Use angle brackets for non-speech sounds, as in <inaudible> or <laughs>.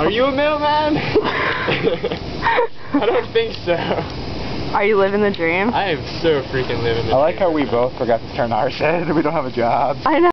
Are you a mailman? <laughs> I don't think so. Are you living the dream? I am so freaking living the I like how we both forgot to turn ours <laughs> in. We don't have a job. I know.